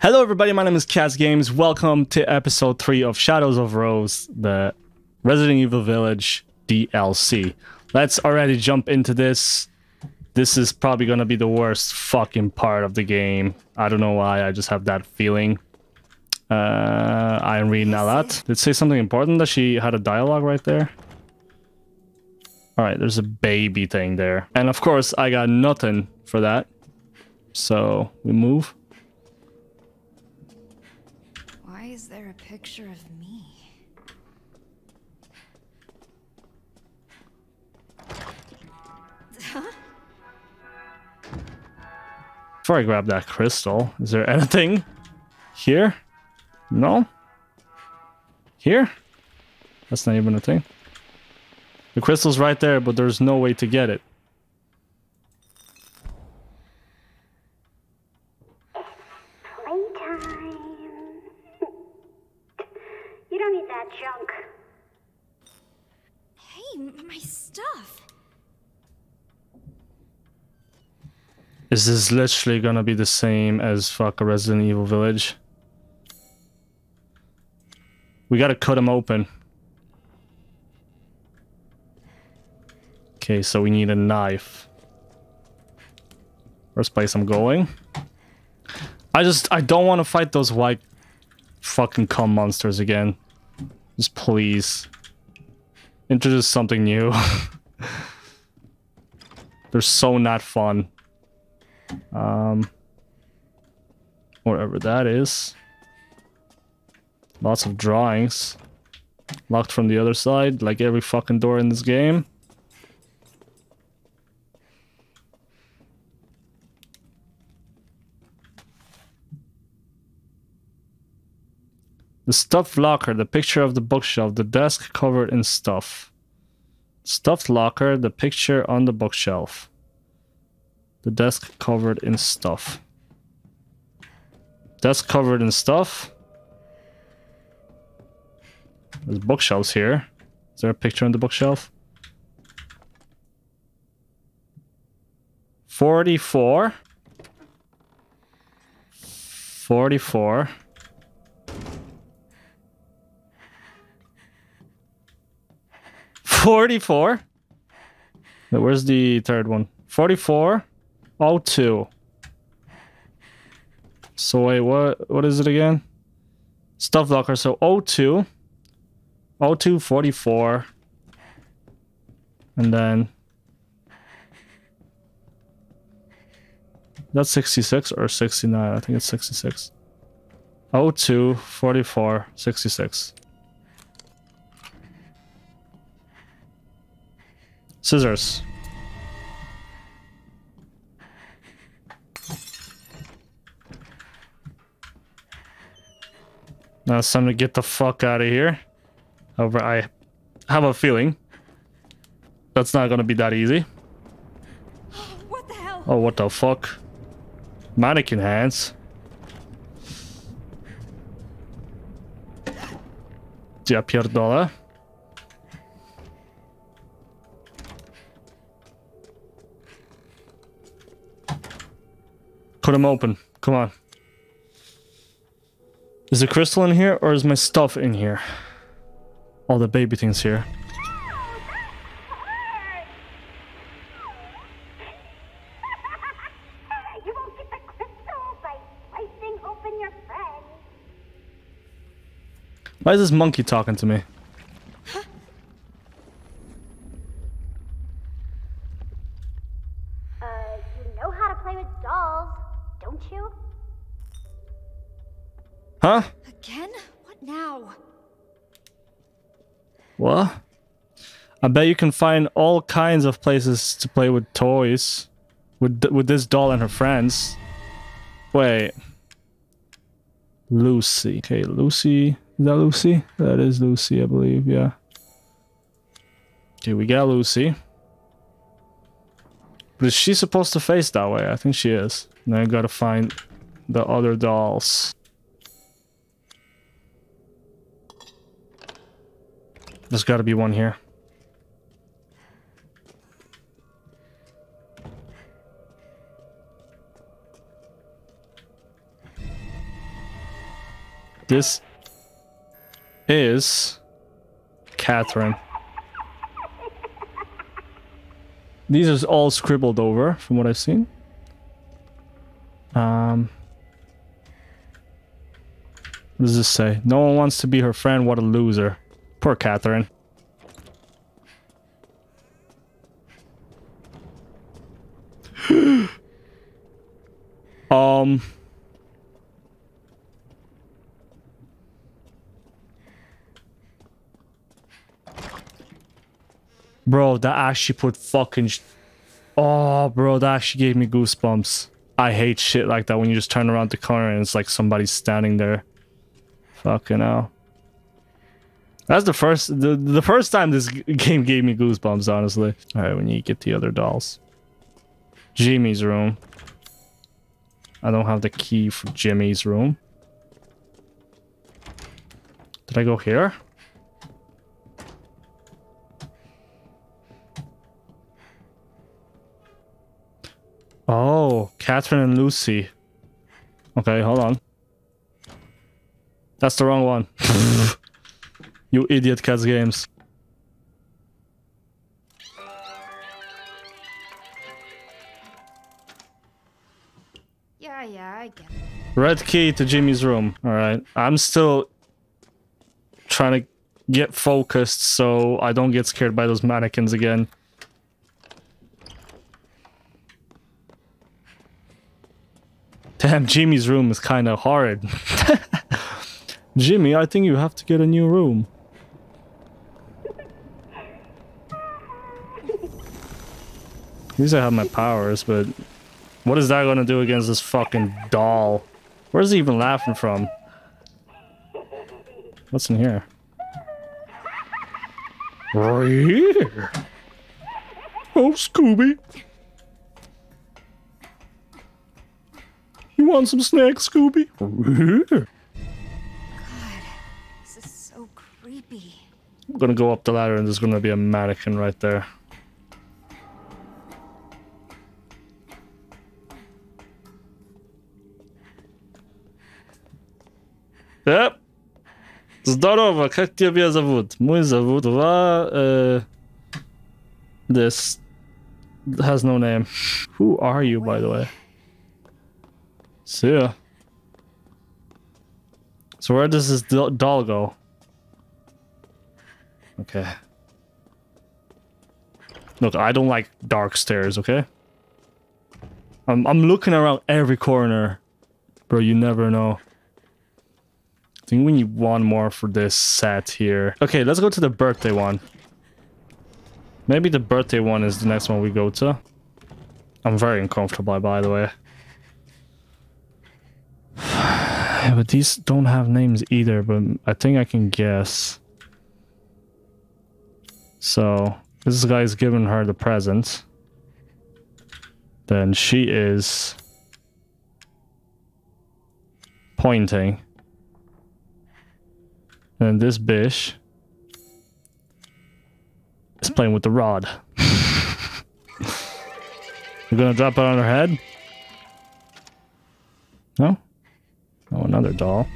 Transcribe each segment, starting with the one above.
Hello everybody, my name is Kac Games. Welcome to episode 3 of Shadows of Rose, the Resident Evil Village DLC. Let's already jump into this. This is probably gonna be the worst fucking part of the game. I don't know why, I just have that feeling. Uh, I'm reading a lot. Did say something important that she had a dialogue right there? Alright, there's a baby thing there. And of course, I got nothing for that. So, we move. Picture of me? Before I grab that crystal, is there anything here? No? Here? That's not even a thing. The crystal's right there, but there's no way to get it. Playtime. you don't need that junk. Hey, my stuff. Is this literally gonna be the same as fuck a Resident Evil Village? We gotta cut them open. Okay, so we need a knife. First place I'm going. I just, I don't want to fight those white fucking cum monsters again. Just please. Introduce something new. They're so not fun. Um, whatever that is. Lots of drawings. Locked from the other side, like every fucking door in this game. The stuffed locker, the picture of the bookshelf, the desk covered in stuff. Stuffed locker, the picture on the bookshelf. The desk covered in stuff. Desk covered in stuff. There's bookshelves here. Is there a picture on the bookshelf? 44. 44. Forty-four. Where's the third one? Forty-four. Oh, two. So wait, what? What is it again? Stuff locker. So O2. O2 44. And then that's 66 or 69. I think it's 66. O2 44 66. Scissors. Now it's time to get the fuck out of here. However, I have a feeling that's not gonna be that easy. What the hell? Oh, what the fuck? Mannequin hands. Ja pierdolę. Put him open. Come on. Is the crystal in here or is my stuff in here? All the baby things here. you won't get the crystal by slicing open your friend. Why is this monkey talking to me? Uh, you know how to play with dolls, don't you? Huh? Again? What now? What? I bet you can find all kinds of places to play with toys. With th- with this doll and her friends. Wait. Lucy. Okay, Lucy. Is that Lucy? That is Lucy, I believe, yeah. Okay, we got Lucy. But is she supposed to face that way? I think she is. Now I gotta find the other dolls. There's gotta be one here. This is Catherine. These are all scribbled over from what I've seen. Um, what does this say? No one wants to be her friend. What a loser. Poor Catherine. um. Bro, that actually put fucking. Oh, bro, that actually gave me goosebumps. I hate shit like that when you just turn around the corner and it's like somebody's standing there. Fucking hell. That's the first the, the first time this game gave me goosebumps, honestly. Alright, need to get the other dolls. Jimmy's room. I don't have the key for Jimmy's room. Did I go here? Catherine and Lucy. Okay, hold on. That's the wrong one. you idiot Kac games. Yeah, yeah, I get it. Red key to Jimmy's room. Alright. I'm still trying to get focused so I don't get scared by those mannequins again. Damn, Jimmy's room is kind of horrid. Jimmy, I think you have to get a new room. At least I have my powers, but what is that gonna do against this fucking doll? Where's he even laughing from? What's in here? Right here. Oh, Scooby. want some snacks, Scooby? Right here. This is so creepy. I'm gonna go up the ladder and there's gonna be a mannequin right there. Yep. Здорово, как тебя зовут? Мой зовут Ва... Uh, this has no name. Who are you, by the way? See ya. So where does this doll go? Okay. Look, I don't like dark stairs, okay? I'm I'm looking around every corner. Bro, you never know. I think we need one more for this set here. Okay, let's go to the birthday one. Maybe the birthday one is the next one we go to. I'm very uncomfortable, by the way. Yeah, but these don't have names either, but I think I can guess. So, this guy's giving her the present. Then she is pointing. And this bitch is playing with the rod. You're gonna drop it on her head? No? Oh, another doll.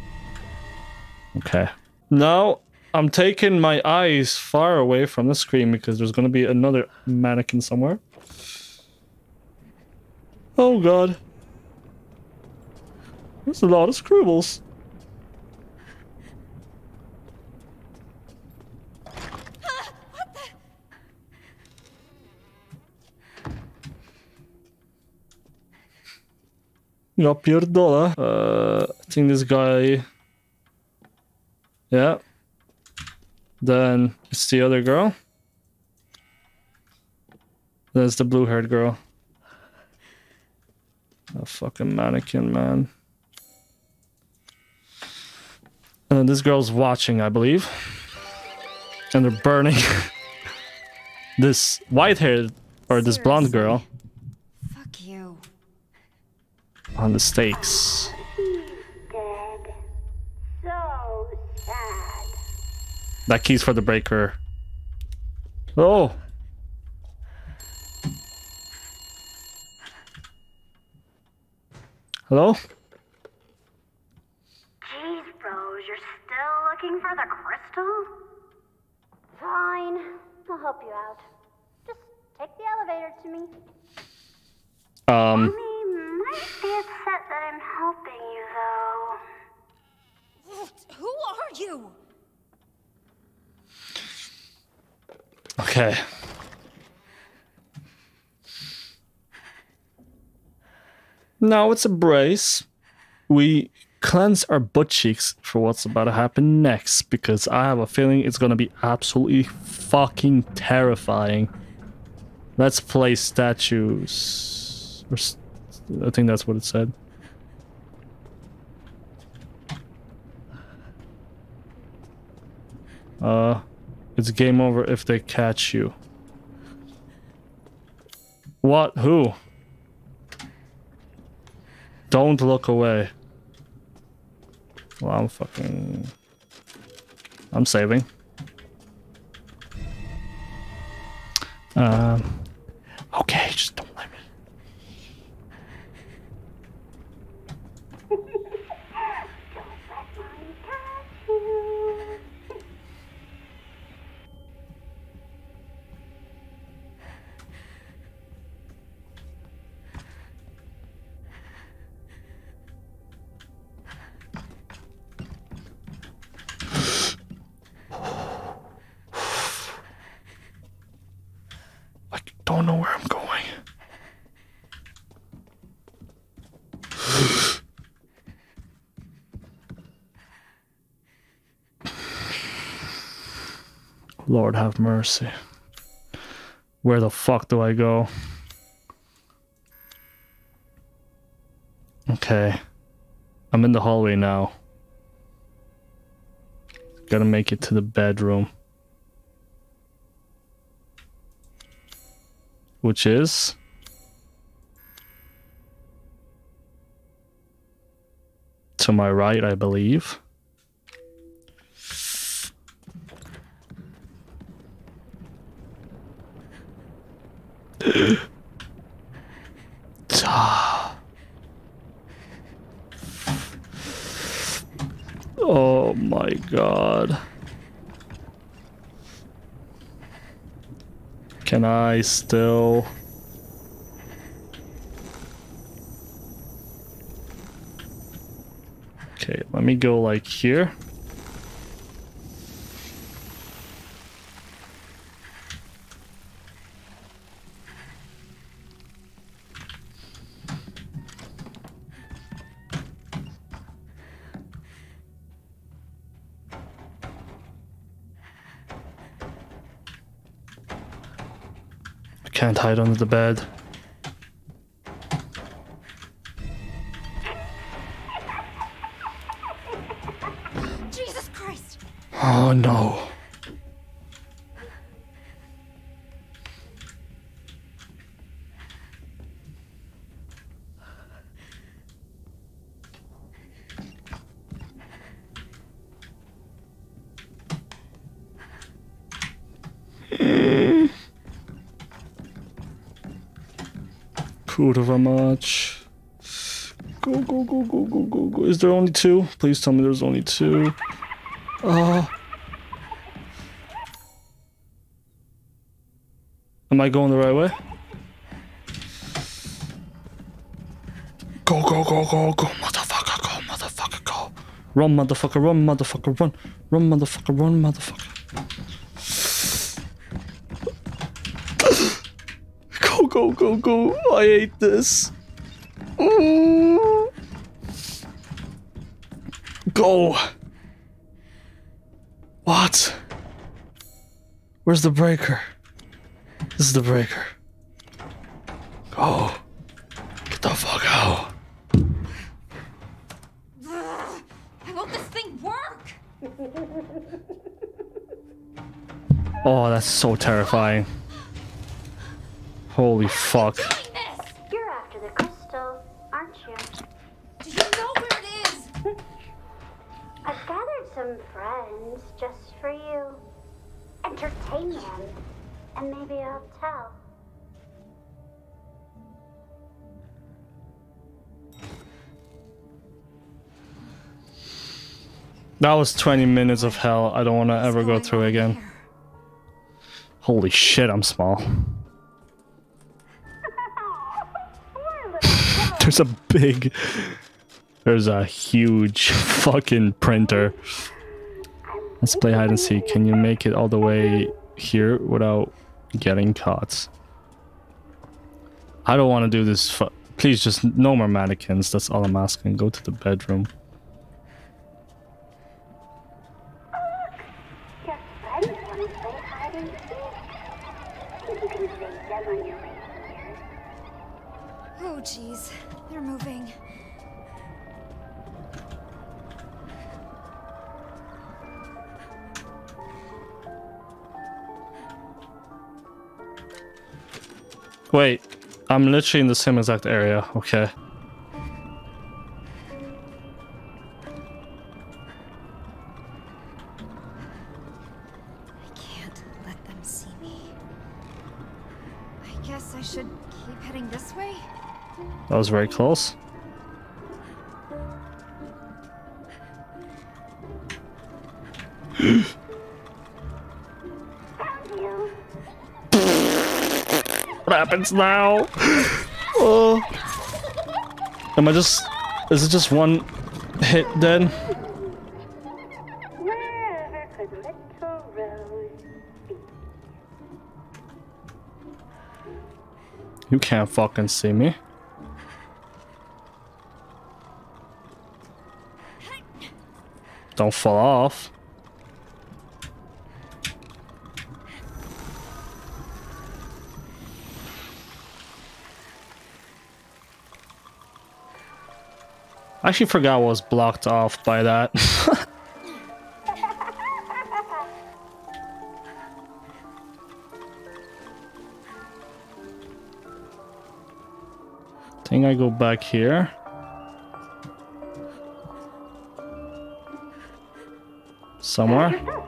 Okay. Now, I'm taking my eyes far away from the screen because there's gonna be another mannequin somewhere. Oh god. There's a lot of scribbles. Ja pierdolę. Uh, I think this guy... Yeah. Then it's the other girl. There's the blue-haired girl. A fucking mannequin, man. And this girl's watching, I believe. And they're burning this white-haired or this blonde girl Fuck you. On the stakes. So. That key's for the breaker. Oh. Hello? Jeez, bros, you're still looking for the crystal? Fine. I'll help you out. Just take the elevator to me. Um, Mommy might be upset that I'm helping you, though. Who are you? Okay. Now it's a brace. We cleanse our butt cheeks for what's about to happen next because I have a feeling it's gonna be absolutely fucking terrifying. Let's play statues. Or s- I think that's what it said. Uh, it's game over if they catch you. What? Who? Don't look away. Well, I'm fucking. I'm saving. Um. Okay, just don't let me. Mommy catch you. I don't know where I'm going. Lord have mercy. Where the fuck do I go? Okay. I'm in the hallway now. Gotta make it to the bedroom. Which is. To my right, I believe. Oh my god. Can I still. Okay, let me go like here. Hide under the bed. Jesus Christ! Oh no. Kurwa much. Go, go, go, go, go, go, go. Is there only two? Please tell me there's only two. Oh. Am I going the right way? Go, go, go, go, go, motherfucker, go, motherfucker, go. Run, motherfucker, run, motherfucker, run. Run, motherfucker, run, motherfucker. Go, go, go, go. I hate this. Ooh. Go. What? Where's the breaker? This is the breaker. Go. Get the fuck out. I hope this thing work! Oh, that's so terrifying. Holy fuck. You're after the crystal, aren't you? Do you know where it is? I've gathered some friends just for you. Entertain them, and maybe I'll tell. That was 20 minutes of hell. I don't want to ever go through again. Holy shit, I'm small. There's a big. There's a huge fucking printer. Let's play hide and seek. Can you make it all the way here without getting caught? I don't want to do this. Please, just no more mannequins. That's all I'm asking. Go to the bedroom. Wait, I'm literally in the same exact area. Okay. I can't let them see me. I guess I should keep heading this way? That was very close. Happens now? Oh. Am I just. Is it just one hit then? You can't fucking see me. Don't fall off. I actually forgot what was blocked off by that. think I go back here. Somewhere.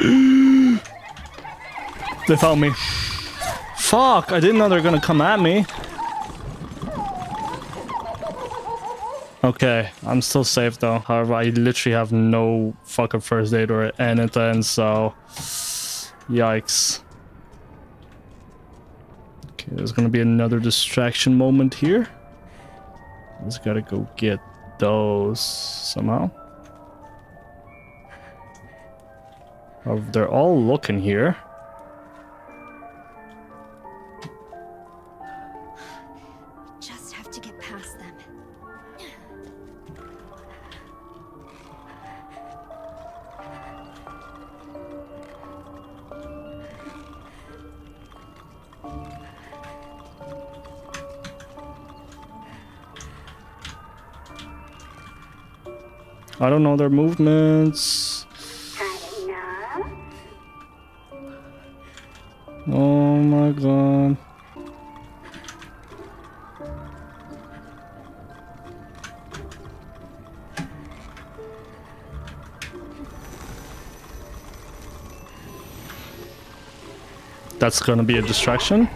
They found me. Fuck, I didn't know they were gonna come at me. Okay, I'm still safe though. However, I literally have no fucking first aid or anything, so... Yikes. Okay, there's gonna be another distraction moment here. Just gotta go get those somehow. Oh, they're all looking here. Just have to get past them. I don't know their movements. That's gonna be a distraction.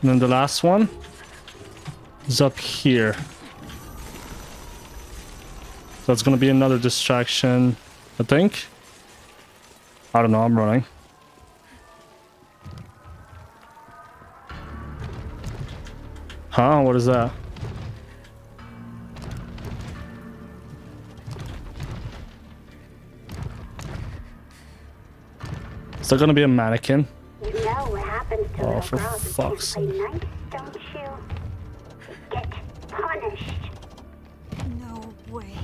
And then the last one is up here. That's gonna be another distraction, I think. I don't know, I'm running. what is that? Is there gonna be a mannequin? You know oh, for fuck's sake. Night, don't you? Get punished. No way.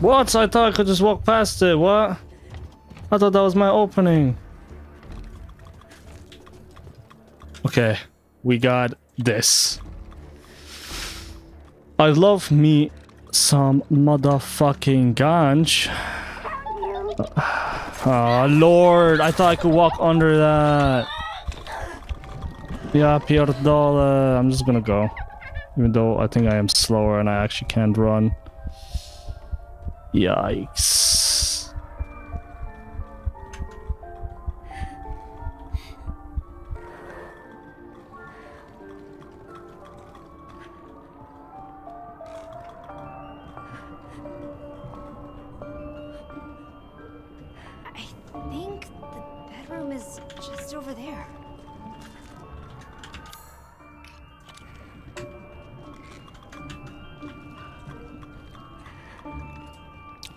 What? I thought I could just walk past it. What? I thought that was my opening. Okay, we got this. I love me some motherfucking ganj. Oh, Lord, I thought I could walk under that. Yeah, Pierdole. Uh, I'm just gonna go. Even though I think I am slower and I actually can't run. Yikes.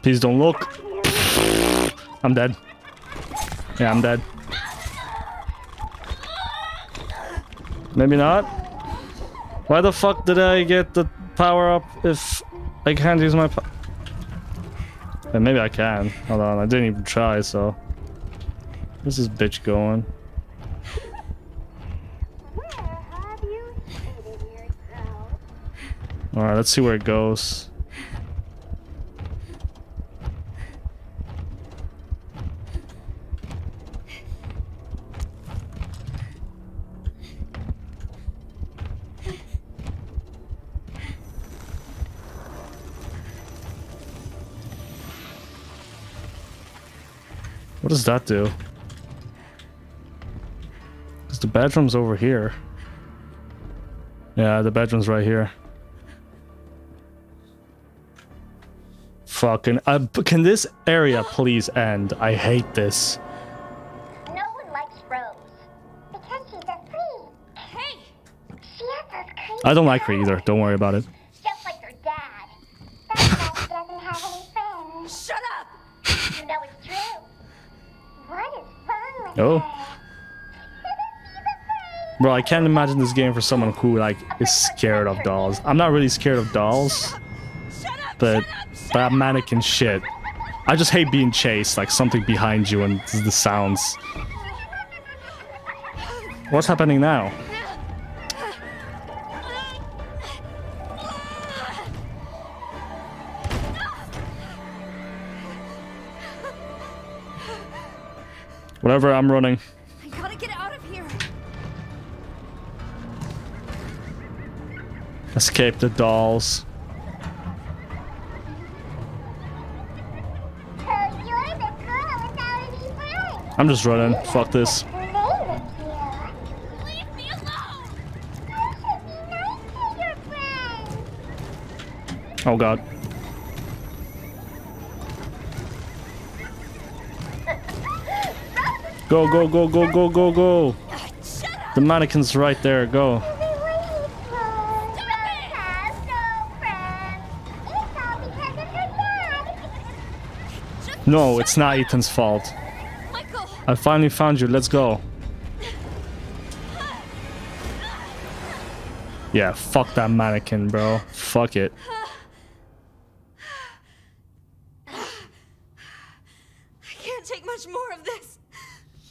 Please don't look. I'm dead. Yeah, I'm dead. Maybe not. Why the fuck did I get the power up if I can't use my po- Yeah, maybe I can. Hold on, I didn't even try, so... Where's this bitch going? Where have you hidden yourself? Alright, let's see where it goes. What does that do? Because the bedroom's over here. Yeah, the bedroom's right here. Fucking. Uh, can this area please end? I hate this. No one likes Rose because she's a freak. Hey! She has those creepy I don't like her either. Don't worry about it. Oh. Bro, I can't imagine this game for someone who like is scared of dolls. I'm not really scared of dolls, up! but that mannequin shit. I just hate being chased, like something behind you and the sounds. What's happening now? Whatever, I'm running. I gotta get out of here. Escape the dolls. So you're the girl without any friends. I'm just running. Fuck this. Her name is you. Leave me alone! You should be nice to your friends. Oh god. Go, go, go, go, go, go, go. The mannequin's right there. Go. No. It's not. Ethan's fault. I finally found you. Let's go. Yeah, fuck that mannequin, bro. Fuck it. I can't take much more of this.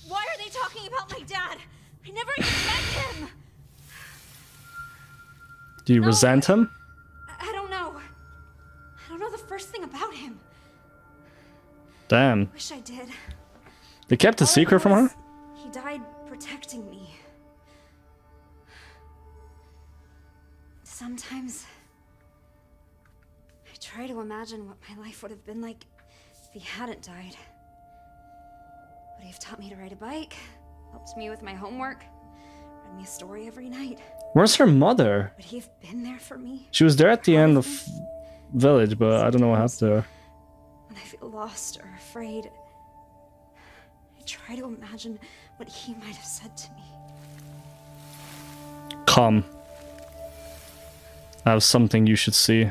Why are they talking about my dad? I never even met him. Do you resent him? I, I don't know. I don't know the first thing about him. Damn. Wish I did. They kept a All secret from her? He died protecting me. Sometimes I try to imagine what my life would have been like if he hadn't died. He have taught me to ride a bike? Helped me with my homework? Read me a story every night? Where's her mother? Would he have been there for me She was there at the end of Village, but I don't know what happened to her. when I feel lost or afraid? I try to imagine what he might have said to me. Come. I have something you should see.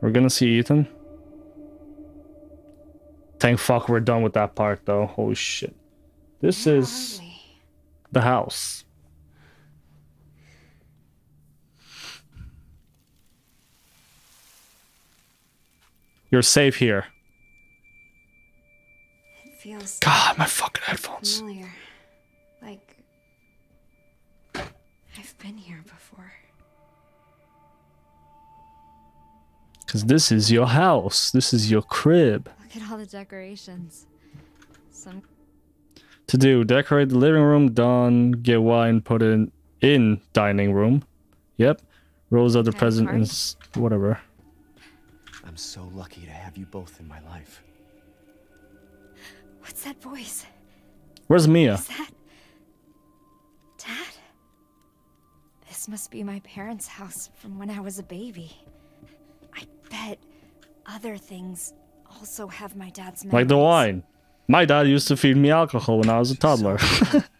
We're gonna see Ethan. Thank fuck we're done with that part though. Holy shit. This Where is the house. You're safe here. It feels God, my fucking headphones. familiar. Like I've been here before. Because this is your house. This is your crib. Look at all the decorations. Some To do, decorate the living room, done. Get wine, put in in dining room. Yep. Rose other Had a present party? is whatever. I'm so lucky to have you both in my life. What's that voice? Where's Mia? Is that Dad? This must be my parents' house from when I was a baby. I bet other things also have my dad's memories. Like the wine. My dad used to feed me alcohol when I was a toddler.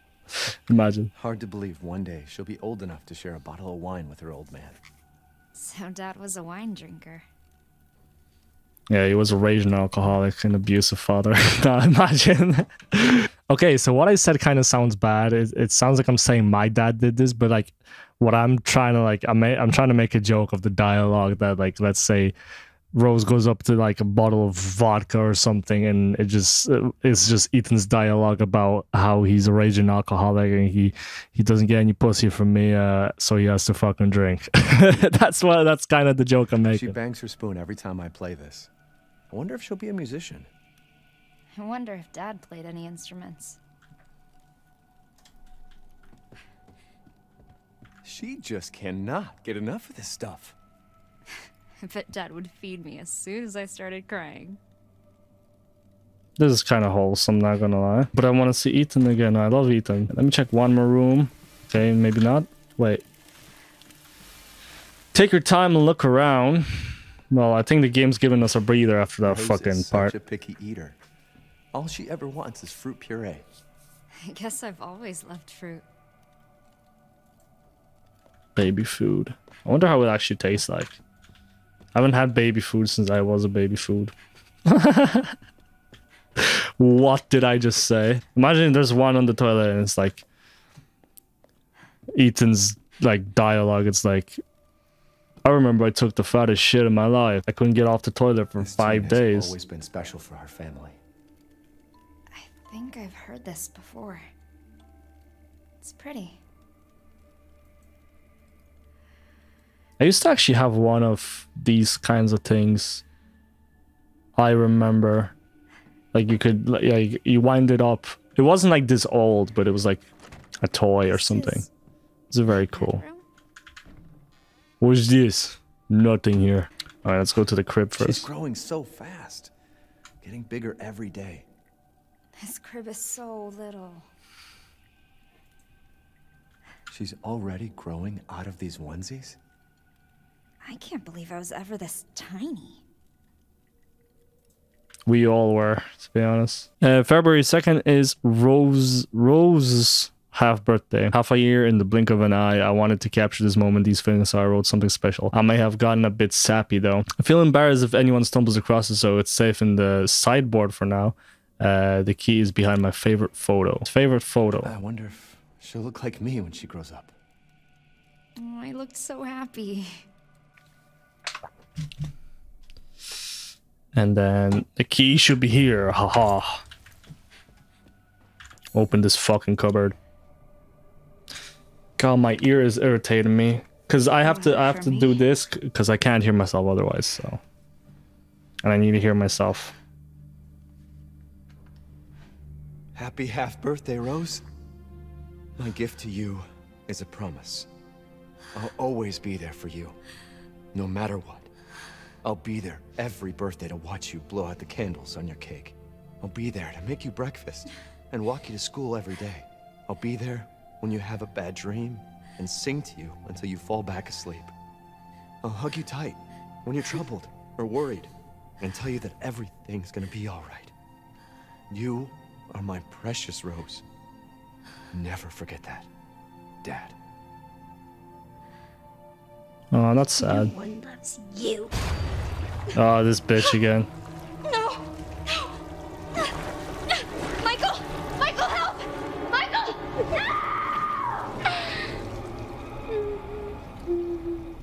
Imagine. Hard to believe one day she'll be old enough to share a bottle of wine with her old man. So dad was a wine drinker. Yeah, he was a raging alcoholic and abusive father. now imagine. okay, so what I said kind of sounds bad. It, it sounds like I'm saying my dad did this, but like what I'm trying to like I'm I'm trying to make a joke of the dialogue that like let's say Rose goes up to like a bottle of vodka or something, and it just it's just Ethan's dialogue about how he's a raging alcoholic and he he doesn't get any pussy from me, uh, so he has to fucking drink. that's what that's kind of the joke I'm making. She bangs her spoon every time I play this. I wonder if she'll be a musician. I wonder if dad played any instruments. She just cannot get enough of this stuff. I bet dad would feed me as soon as I started crying. This is kind of wholesome, not gonna lie. But I want to see Ethan again. I love Ethan. Let me check one more room. Okay, maybe not. Wait. Take your time and look around. Well, I think the game's giving us a breather after that Rose fucking is part. such a picky eater. All she ever wants is fruit puree. I guess I've always loved fruit. Baby food. I wonder how it actually tastes like. I haven't had baby food since I was a baby food. what did I just say? Imagine there's one on the toilet and it's like Ethan's like dialogue. It's like I remember I took the fattest shit in my life. I couldn't get off the toilet for This five gene has days. always been special for our family. I think I've heard this before. It's pretty. I used to actually have one of these kinds of things. I remember, like you could, like yeah, you- you wind it up. It wasn't like this old, but it was like a toy or something. is It's very cool. What's this? Nothing here. All right, let's go to the crib She's first. growing so fast. Getting bigger every day. This crib is so little. She's already growing out of these onesies? I can't believe I was ever this tiny. We all were, to be honest. Uh, February second is Rose Rose's half birthday. Half a year in the blink of an eye. I wanted to capture this moment, these feelings, so I wrote something special. I may have gotten a bit sappy though. I feel embarrassed if anyone stumbles across it, so it's safe in the sideboard for now. Uh, the key is behind my favorite photo. Favorite photo. I wonder if she'll look like me when she grows up. Oh, I looked so happy. And then the key should be here. Haha. Open this fucking cupboard. God, my ear is irritating me. Cause I have to I have to do this because I can't hear myself otherwise, so and I need to hear myself. Happy half birthday, Rose. My gift to you is a promise. I'll always be there for you, no matter what. I'll be there every birthday to watch you blow out the candles on your cake. I'll be there to make you breakfast and walk you to school every day. I'll be there when you have a bad dream and sing to you until you fall back asleep. I'll hug you tight when you're troubled or worried and tell you that everything's gonna be alright. You are my precious Rose. Never forget that, Dad. Oh, that's sad. One loves you. Oh, this bitch again. No! No! Michael! Michael, help! Michael!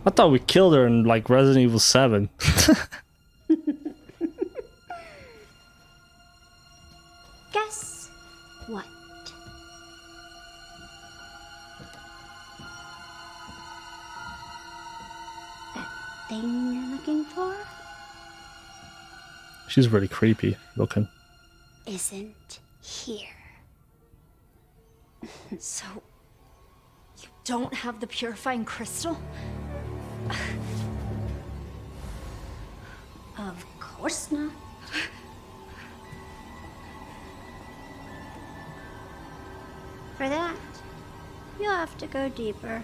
I thought we killed her in like Resident Evil 7. She's really creepy looking. isn't here. So, you don't have the purifying crystal? Of course not. For that, you'll have to go deeper.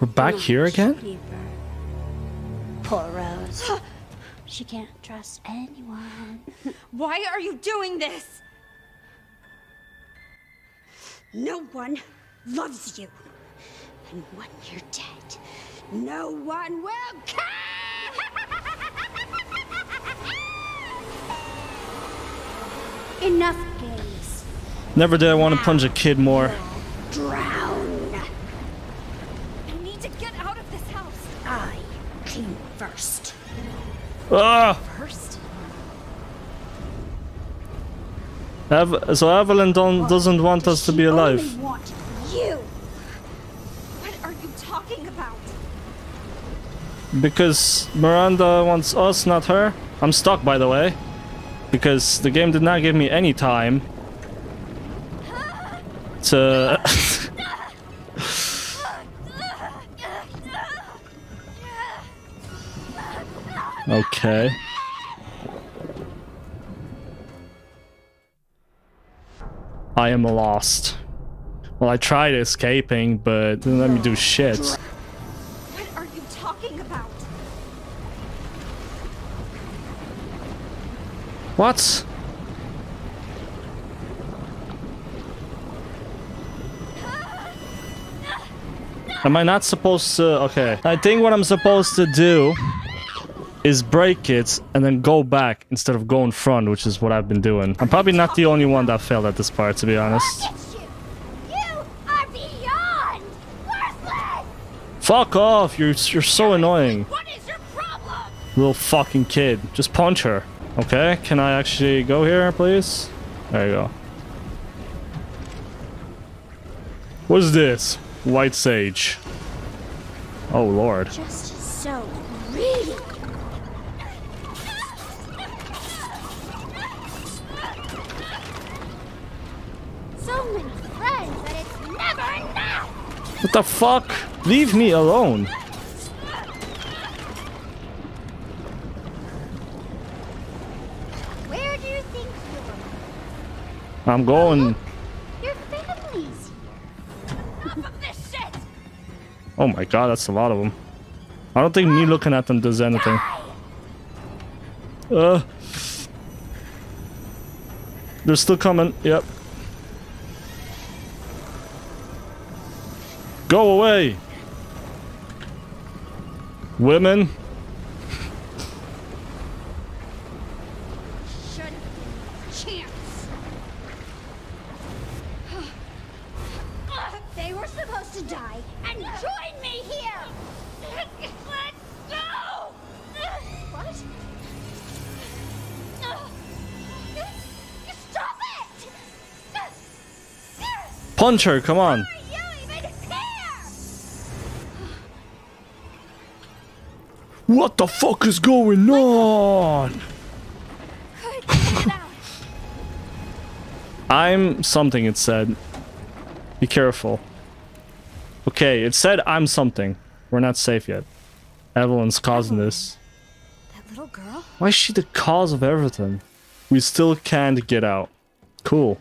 We're back Much here again? Deeper. Poor Rose. She can't trust anyone. Why are you doing this? No one loves you. And when you're dead, no one will care! Enough games. Never did I want to punch a kid more. Drown. Ah! First, so Evelyn don't, doesn't want us to be alive. wanted you. what are you talking about? Because Miranda wants us, not her. I'm stuck, by the way. Because the game did not give me any time to... okay. I am lost. Well, I tried escaping, but didn't let me do shit. What are you talking about? What? Am I not supposed to... Okay. I think what I'm supposed to do is break it and then go back instead of go in front, which is what I've been doing. I'm probably not the only one that failed at this part, to be honest. Fuck off! You're, you're so annoying. What is your problem? Little fucking kid. Just punch her. Okay, can I actually go here, please? There you go. What's this? White sage. Oh lord. Just so greedy. So many friends that it's never enough. What the fuck? Leave me alone. Where do you think you're? I'm going. Your family's here. Enough of this shit! Oh my god, that's a lot of them. I don't think me looking at them does anything. Uh. They're still coming. Yep. Go away. Women. Should have a chance. they were supposed to die and join me here. Let's go! What? Stop it! Punch her, come on. What the fuck is going on? Good, get out. I'm something, it said. Be careful. Okay, it said I'm something. We're not safe yet. Evelyn's causing this. That little girl? Why is she the cause of everything? We still can't get out. Cool.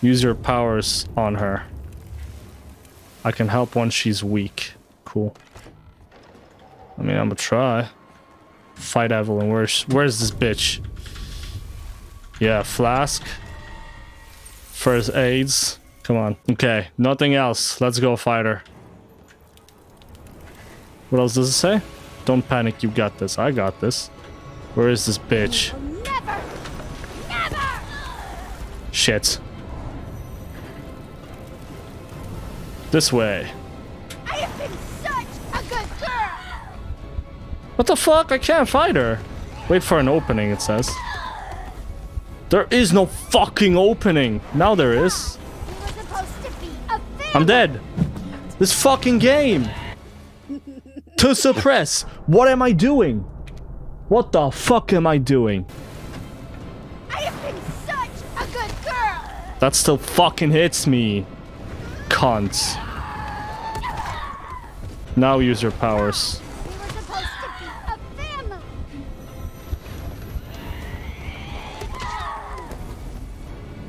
Use your powers on her. I can help when she's weak. Cool. I mean, I'm gonna try. Fight Evelyn. Where's where's this bitch? Yeah, flask. First aids. Come on. Okay, nothing else. Let's go fight her. What else does it say? Don't panic, you got this. I got this. Where is this bitch? Oh, never, never. Shit. This way. I have been such a good girl. What the fuck? I can't fight her. Wait for an opening, it says. There is no fucking opening. Now there is. We were supposed to be a family. I'm dead. This fucking game! to suppress! What am I doing? What the fuck am I doing? I have been such a good girl. That still fucking hits me. Cunt. Now use your powers. We were supposed to be a family.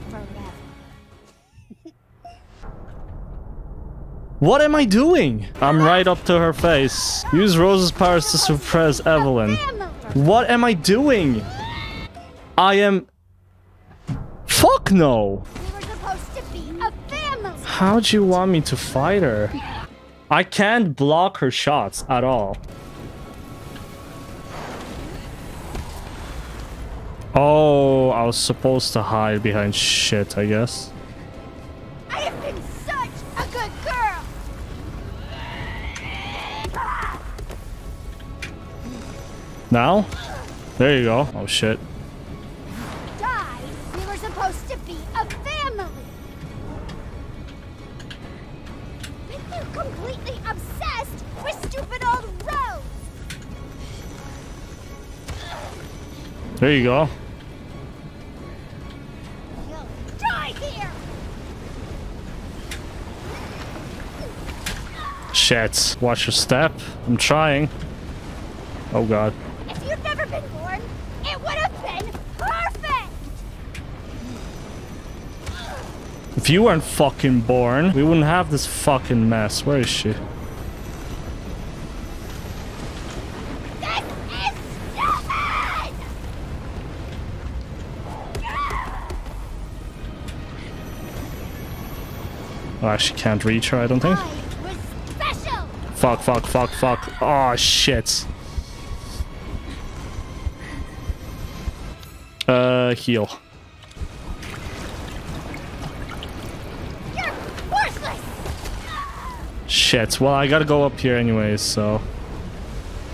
Forever. What am I doing? I'm right up to her face. Use Rose's powers to suppress Evelyn. What am I doing? I am... Fuck no! We were supposed to be a family. How'd you want me to fight her? I can't block her shots at all. Oh, I was supposed to hide behind shit, I guess. I have been such a good girl. Now? There you go. Oh shit. There you go. You'll die here. Shit. Watch your step. I'm trying. Oh god. If you'd never been born, it would have been perfect. If you weren't fucking born, we wouldn't have this fucking mess. Where is she? This is stupid. Oh, I actually can't reach her, I don't think. I was special. Fuck, fuck, fuck, fuck. Oh, shit. Uh, heal. Shit. Well, I gotta go up here anyways, so...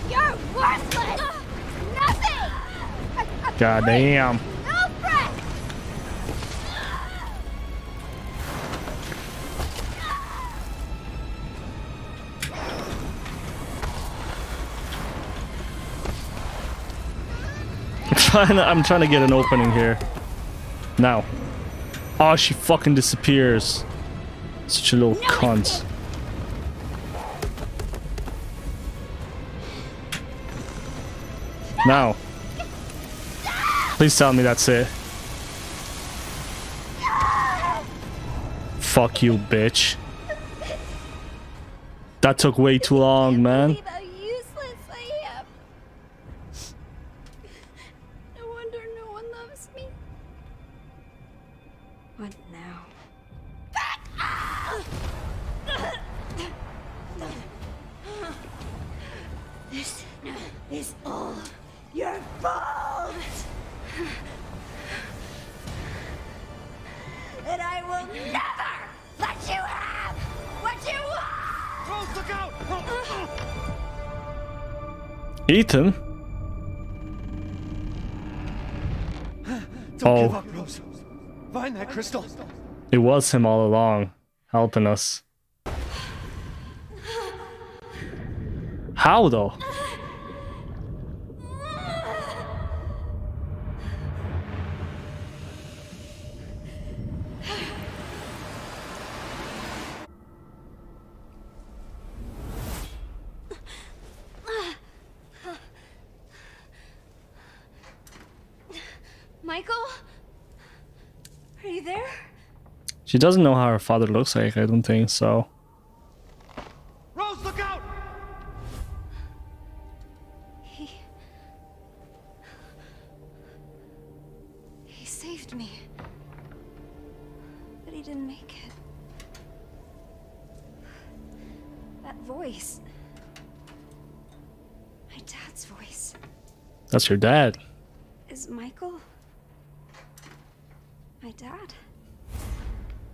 You're worthless. Nothing. God damn. Trying to, I'm trying to get an opening here. Now. Oh, she fucking disappears. Such a little cunt. Now. Please tell me that's it. Fuck you, bitch. That took way too long, man. Was him all along, helping us. How though? Michael? Are you there? She doesn't know how her father looks like, I don't think so. Rose, look out! He. He saved me. But he didn't make it. That voice. My dad's voice. That's your dad. Is Michael. my dad?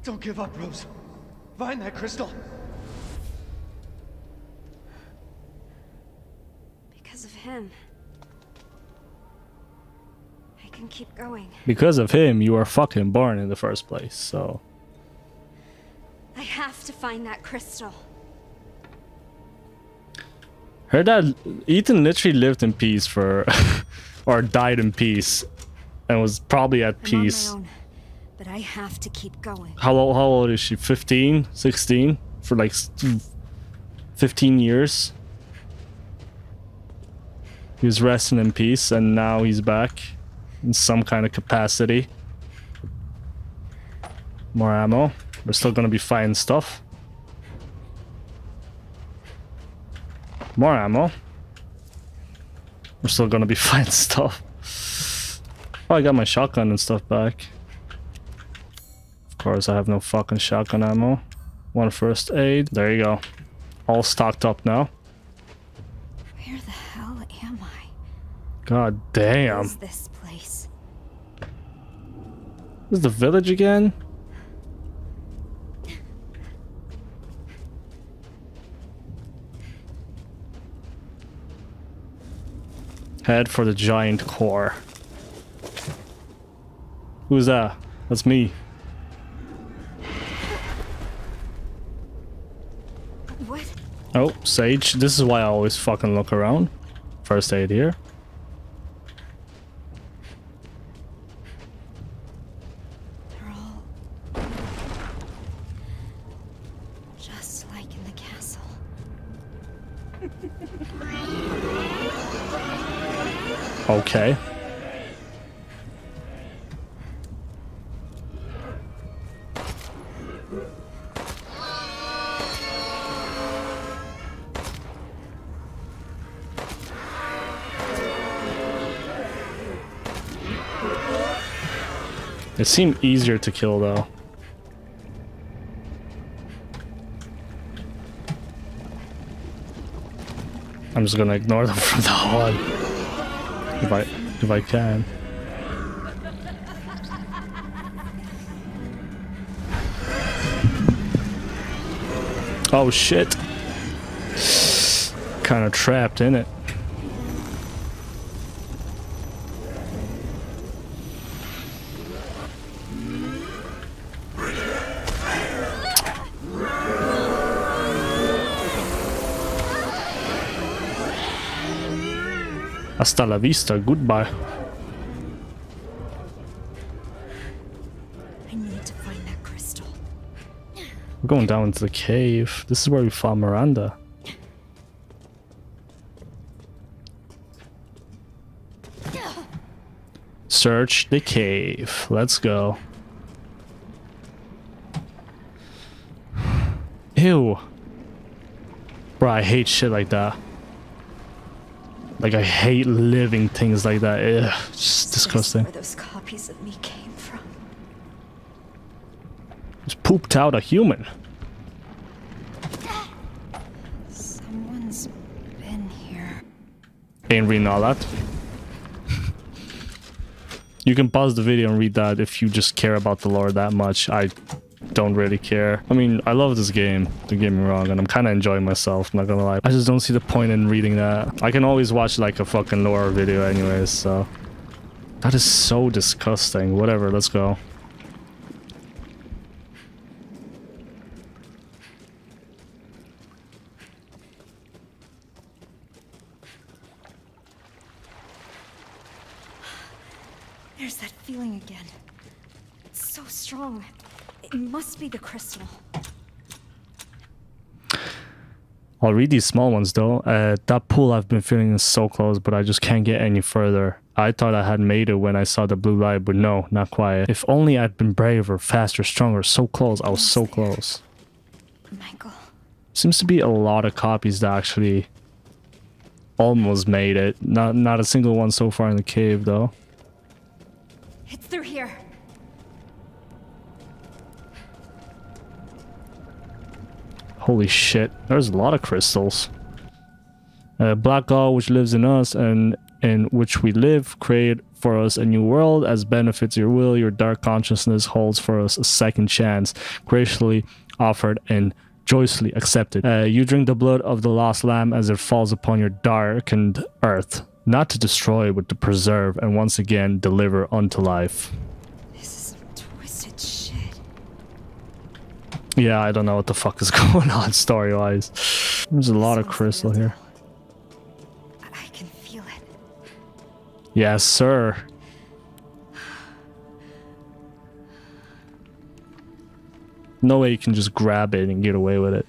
Don't give up, Rose. Find that crystal. Because of him. I can keep going. Because of him, you were fucking born in the first place, so. I have to find that crystal. Heard that Ethan literally lived in peace for, or died in peace, and was probably at I'm peace. But I have to keep going. How old, how old is she? 15? 16? For like mm, 15 years? He was resting in peace, and now he's back in some kind of capacity. More ammo. We're still gonna be fighting stuff. More ammo. We're still gonna be fighting stuff. Oh, I got my shotgun and stuff back. Of course, I have no fucking shotgun ammo. One first aid. There you go. All stocked up now. Where the hell am I? God damn. Is this place? This is the village again? Head for the giant core. Who's that? That's me. Oh, Sage. This is why I always fucking look around. First aid here. They're all just like in the castle. Okay. It seemed easier to kill though. I'm just gonna ignore them from now on. If I if I can. Oh shit. Kind of trapped in it. Hasta la vista, goodbye. I need to find that crystal. We're going down into the cave. This is where we found Miranda. Search the cave. Let's go. Ew. Bro, I hate shit like that. Like, I hate living things like that. Ugh, it's Is disgusting. Where those copies of me came from. Just pooped out a human. Someone's been here. Ain't reading all that. you can pause the video and read that if you just care about the lore that much. I don't really care. I mean, I love this game, don't get me wrong, and I'm kind of enjoying myself, not gonna lie. I just don't see the point in reading that. I can always watch like a fucking lore video anyways, so... That is so disgusting. Whatever, let's go. There's that feeling again. It's so strong. It must be the crystal. I'll read these small ones though. Uh, that pool I've been feeling is so close, but I just can't get any further. I thought I had made it when I saw the blue light, but no, not quite. If only I'd been braver, faster, stronger, so close. I was so close. Michael. Seems to be a lot of copies that actually almost made it. Not not a single one so far in the cave though. It's through here. Holy shit, there's a lot of crystals. Uh, Black God, which lives in us and in which we live, create for us a new world as benefits your will. Your dark consciousness holds for us a second chance, graciously offered and joyously accepted. Uh, you drink the blood of the lost lamb as it falls upon your darkened earth, not to destroy, but to preserve and once again deliver unto life. Yeah, I don't know what the fuck is going on story-wise. There's a lot of crystal here. I can feel it. Yes, sir. No way you can just grab it and get away with it.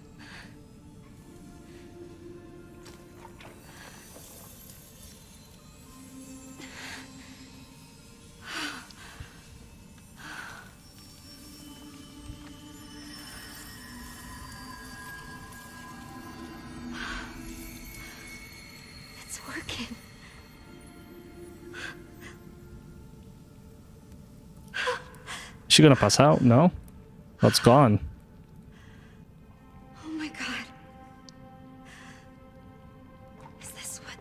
Is she gonna pass out? No? What's gone? Oh my god. Is this what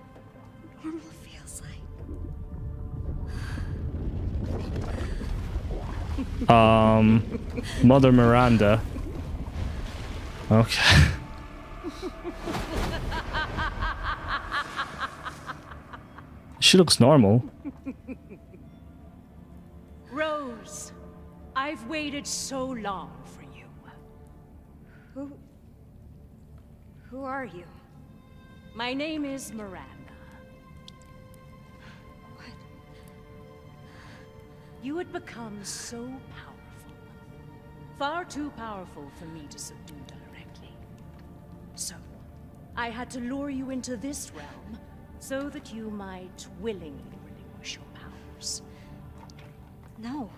normal feels like? Um, Mother Miranda. Okay. she looks normal. Waited so long for you. Who. Who are you? My name is Miranda. What? You had become so powerful. Far too powerful for me to subdue directly. So, I had to lure you into this realm so that you might willingly relinquish your powers. No.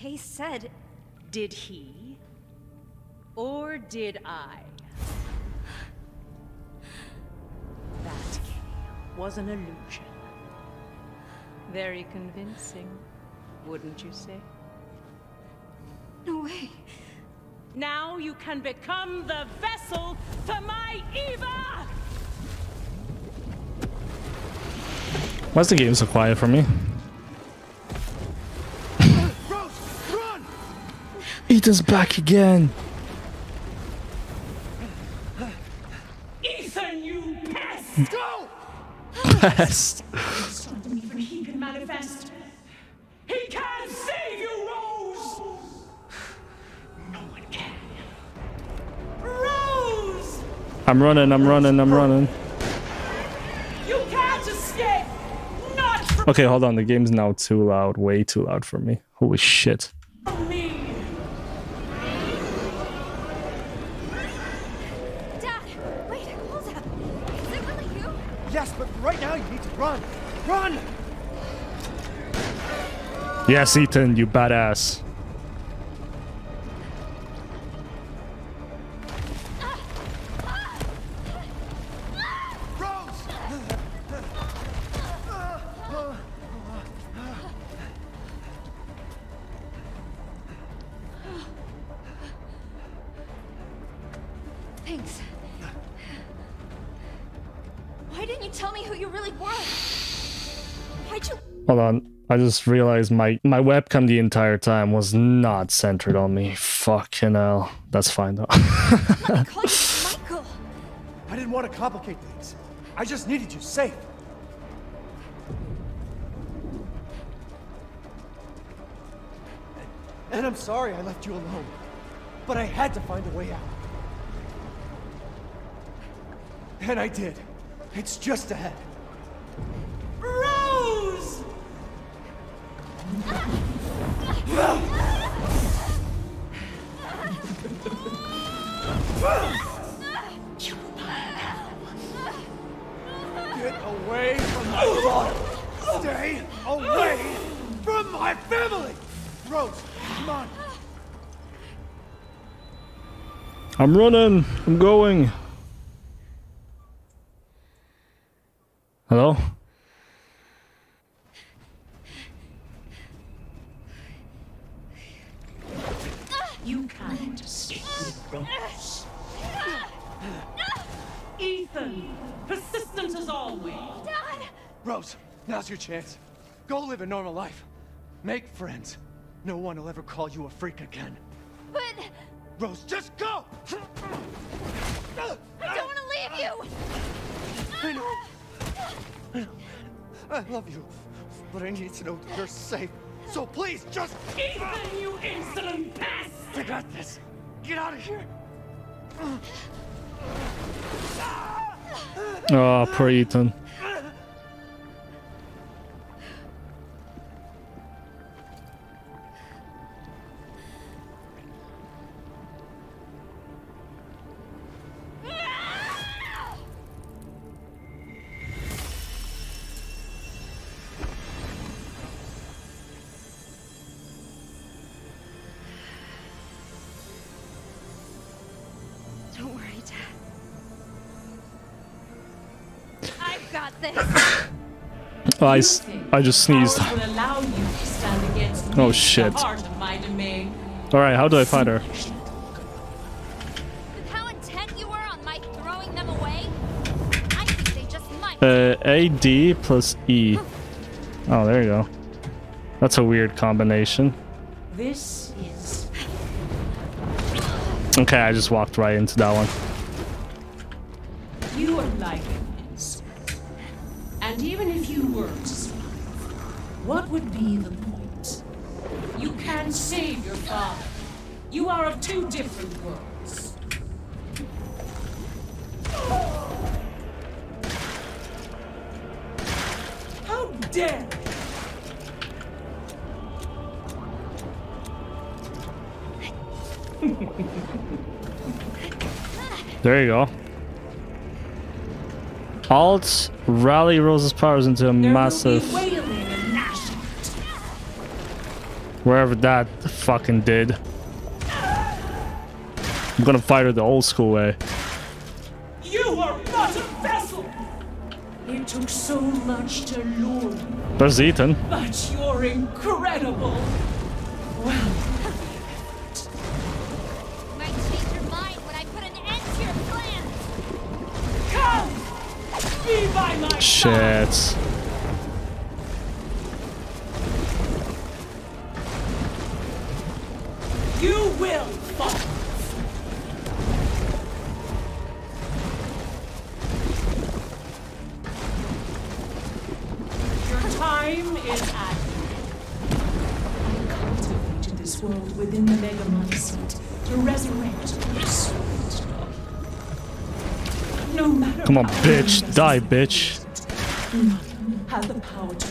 But Kay said. Did he? Or did I? That Kay was an illusion. Very convincing, wouldn't you say? No way. Now you can become the vessel for my Eva! Why's the game so quiet for me? Ethan's back again. Ethan, you pest! Go! Pest. Even he can manifest. He can't save you, Rose! No one can. Rose! I'm running, I'm running, I'm running. You can't escape! Not Okay, hold on. The game's now too loud. Way too loud for me. Holy shit. Run. Run! Yes, Ethan, you badass. Hold on. I just realized my, my webcam the entire time was not centered on me. Fucking hell. That's fine though. Michael! I didn't want to complicate things. I just needed you safe. And I'm sorry I left you alone. But I had to find a way out. And I did. It's just ahead. Rose! Get away from my daughter! Stay away from my family! Rose, come on! I'm running. I'm going. Hello? You can't escape Rose. Ethan, persistent as always. Dad! Rose, now's your chance. Go live a normal life. Make friends. No one will ever call you a freak again. But. Rose, just go! I don't want to leave you! I know. I know. I love you. But I need to know that you're safe. So please, just... Ethan, you insolent pest! I got this. Get out of here. Oh, poor Ethan. Oh, I, s- I just sneezed. Powers will allow you to stand against Oh, shit. The heart of my domain. Alright, how do I fight her? With how intent you were on my throwing them away, I think they just might. Uh, AD plus E. Oh, there you go. That's a weird combination. This is Okay, I just walked right into that one. There you go. Alt, rally Rose's powers into a There massive... will be wailing and gnashing. Wherever that fucking did. I'm gonna fight her the old school way. Took so much to lure you, There's Ethan. but you're incredible! Well, You might change your mind when I put an end to your plan. come! Be by my side! Shit. You on, bitch. Die, bitch. None have the power to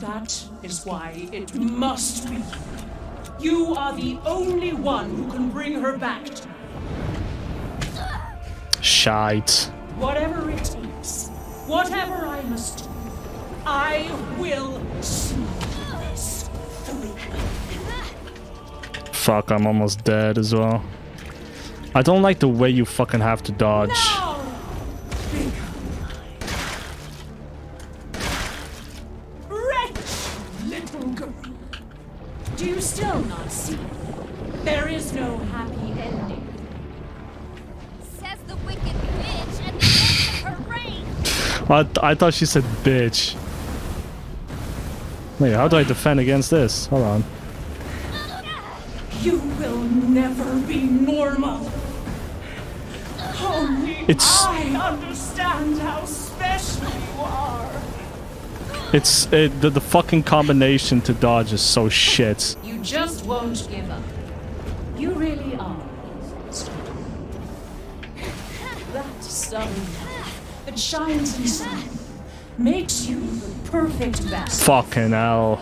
That is why it must be. You are the only one who can bring her back to me. Shite. Whatever it takes, whatever I must do, I will see this through. Fuck, I'm almost dead as well. I don't like the way you fucking have to dodge. Now, become mine. Wretched little girl. Do you still not see? There is no happy ending. Says the wicked bitch at the end of her reign. I, th- I thought she said bitch. Wait, how do I defend against this? Hold on. You will never be normal. It's- I understand how special you are. It's it, the, the fucking combination to dodge is so shit. You just won't give up. You really are. That sun that shines inside makes you the perfect vessel. Fucking hell.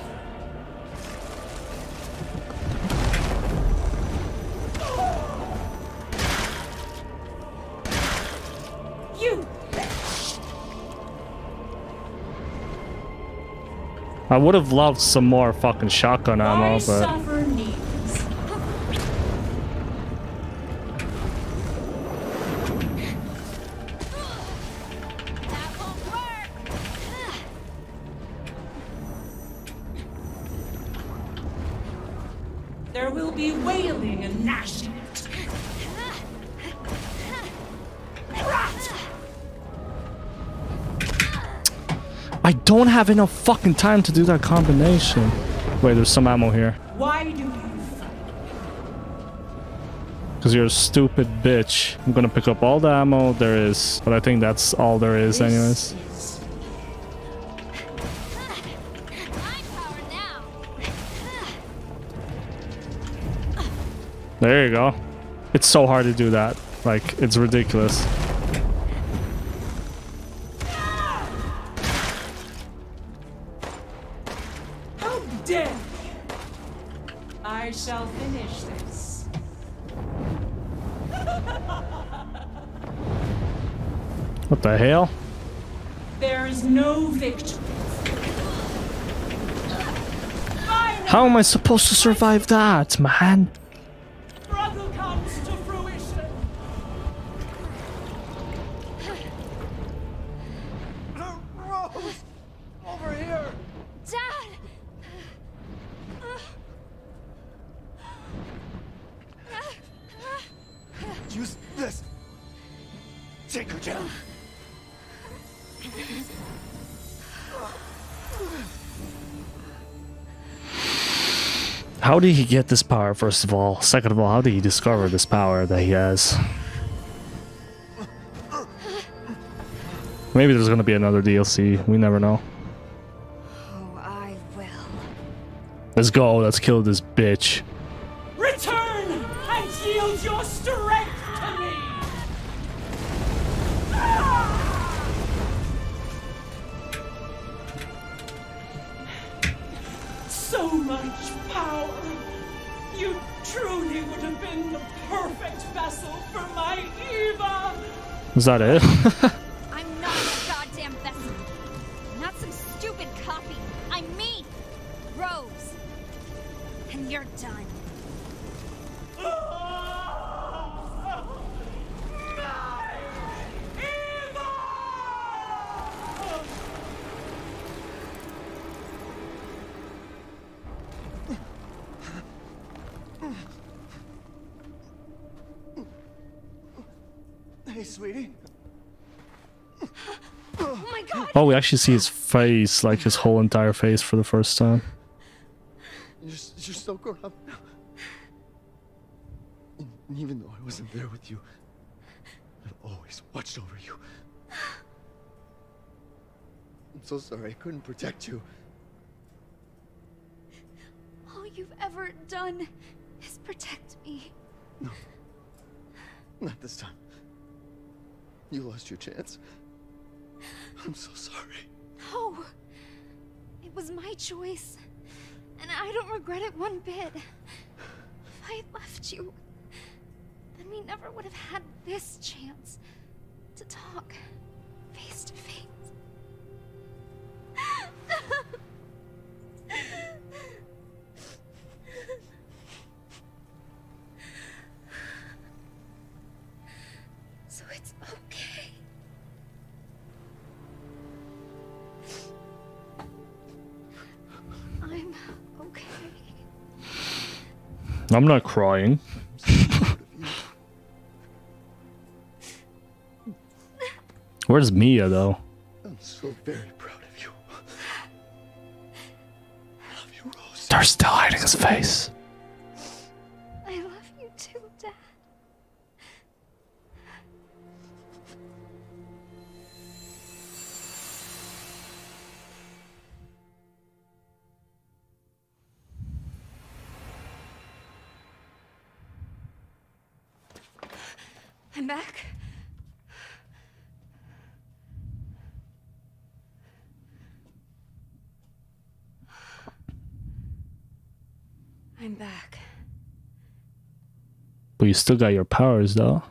I would have loved some more fucking shotgun ammo, but have enough fucking time to do that combination. Wait, there's some ammo here. Why do you? Because you're a stupid bitch. I'm gonna pick up all the ammo there is, but I think that's all there is anyways. Is My power now. There you go. It's so hard to do that. Like, it's ridiculous. What the hell? There is no victory. How am I supposed to survive that, man? Did he get this power, first of all? Second of all, how did he discover this power that he has? Maybe there's gonna be another DLC. We never know. Oh, I will. Let's go. Let's kill this bitch. Is that it? Actually see his face, like his whole entire face for the first time. You're, you're so grown up now. And and even though I wasn't there with you, I've always watched over you. I'm so sorry I couldn't protect you. All you've ever done is protect me. No. Not this time. You lost your chance. I'm so sorry. No. It was my choice. And I don't regret it one bit. If I had left you, then we never would have had this chance to talk face to face. I'm not crying. Where's Mia though? I'm so very proud of you. I love you, Rose. They're still hiding his face. But you still got your powers though.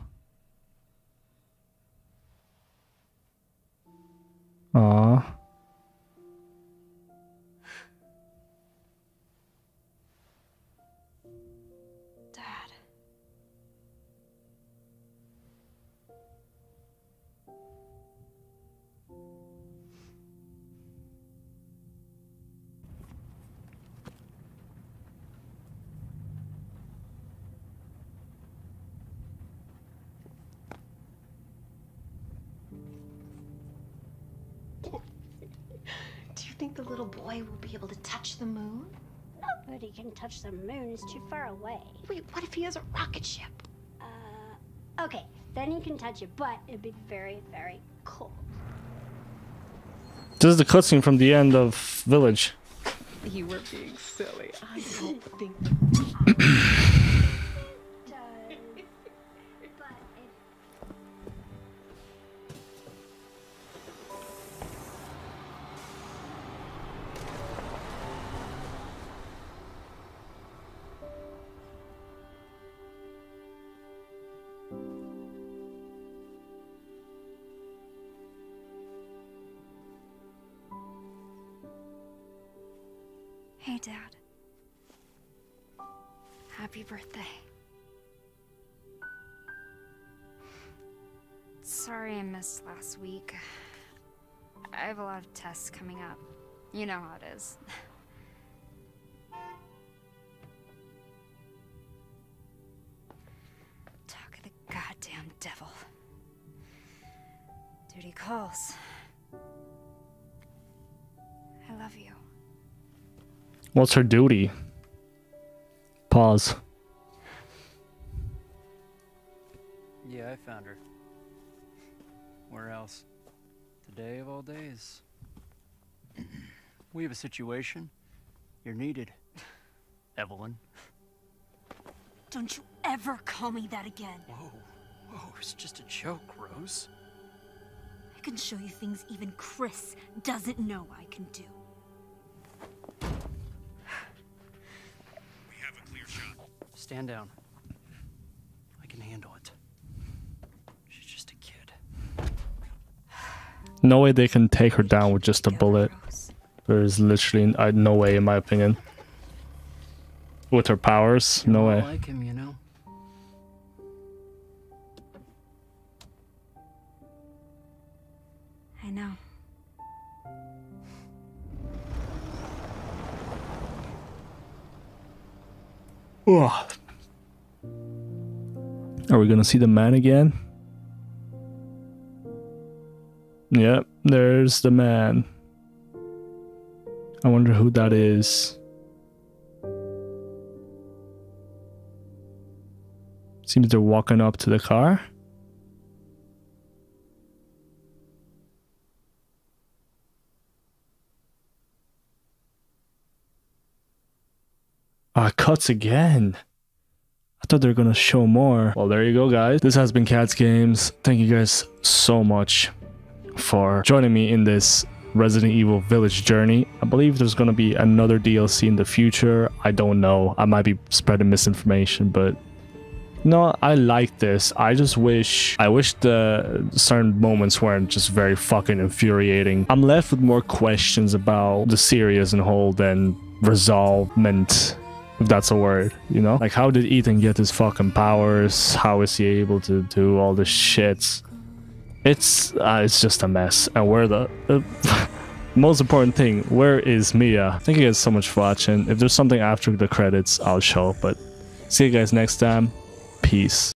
Think the little boy will be able to touch the moon? Nobody can touch the moon, it's too far away. Wait, what if he has a rocket ship? Uh, okay, then you can touch it, but it'd be very, very cold. This is the cutscene from the end of Village. You were being silly. I don't think. a tests coming up. You know how it is. Talk of the goddamn devil. Duty calls. I love you. What's her duty? Pause. Yeah, I found her. Where else? Today of all days. We have a situation. You're needed. Eveline. Don't you ever call me that again. Whoa, whoa, it's just a joke, Rose. I can show you things even Chris doesn't know I can do. We have a clear shot. Stand down. I can handle it. She's just a kid. No way they can take her down with just a bullet. There's literally uh, no way, in my opinion. With her powers, no I way. like him, you know. I know. Ugh. Are we gonna see the man again? Yep, there's the man. I wonder who that is. Seems they're walking up to the car. Ah, cuts again. I thought they were gonna show more. Well, there you go, guys. This has been Kac Games. Thank you guys so much for joining me in this Resident Evil Village journey. I believe there's gonna be another DLC in the future. I don't know. I might be spreading misinformation, but no, I like this. I just wish I wish the certain moments weren't just very fucking infuriating. I'm left with more questions about the series in whole than resolvement if that's a word, you know? Like, how did Ethan get his fucking powers? How is he able to do all this shit? It's uh, it's just a mess. And where the, the most important thing, where is Mia? Thank you guys so much for watching. If there's something after the credits, I'll show. But see you guys next time. Peace.